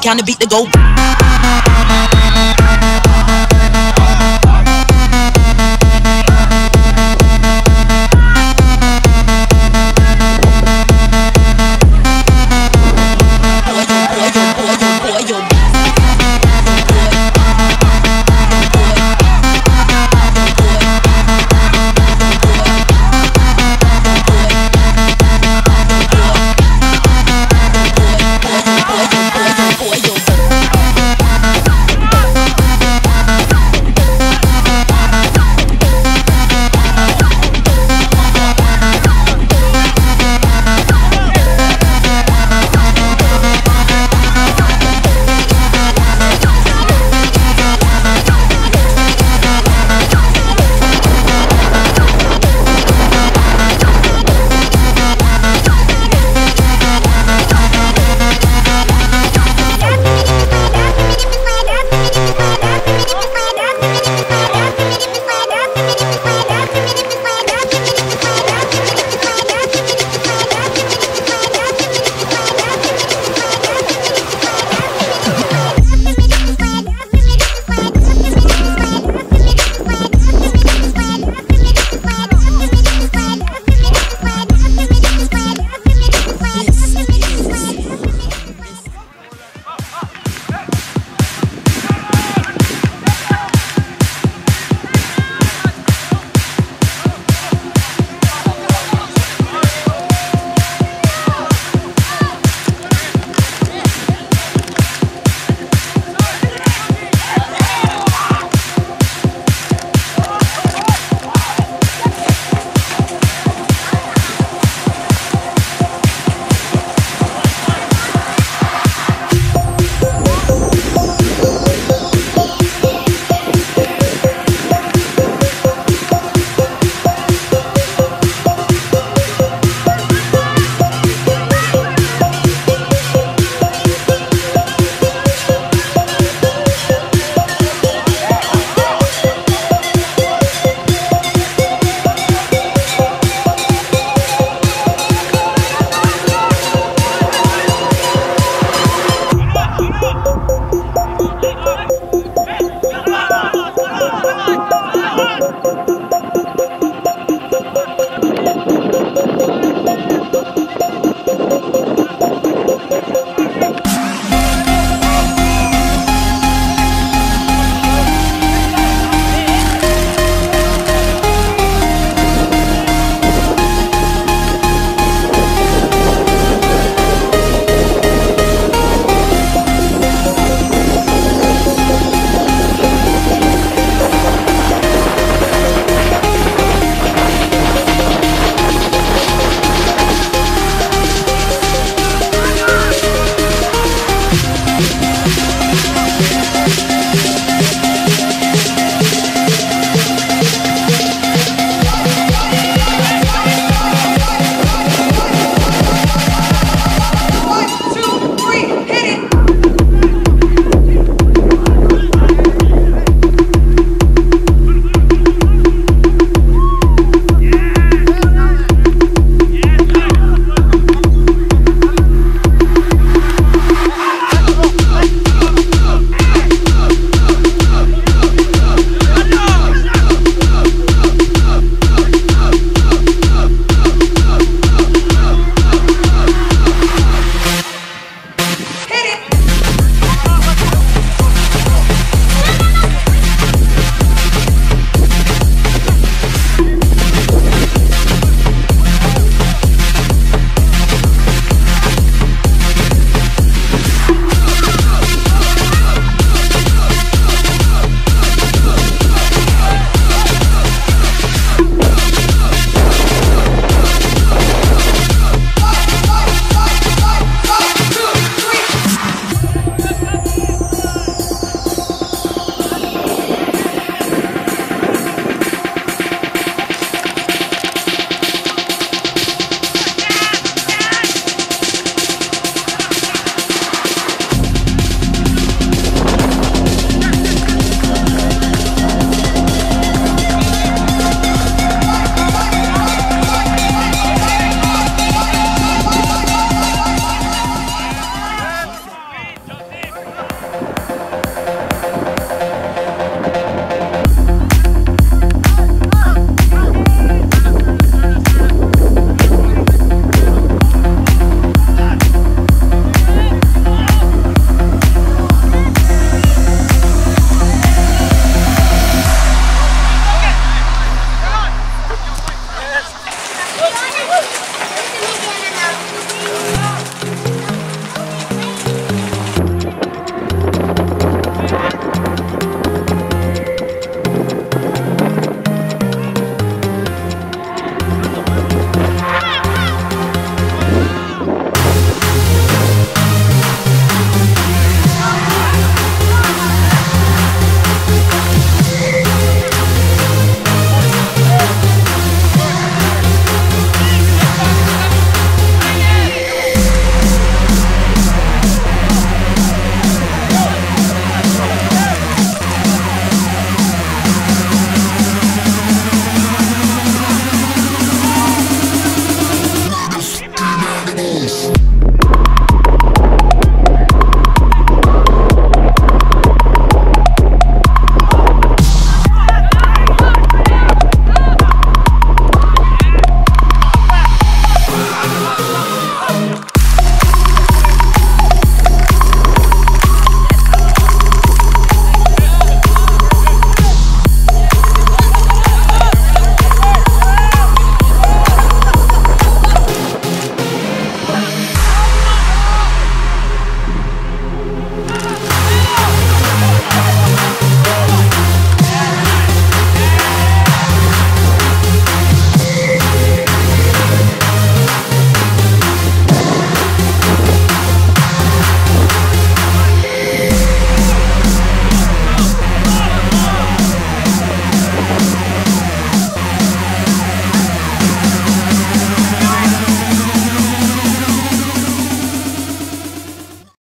the counter beat to go.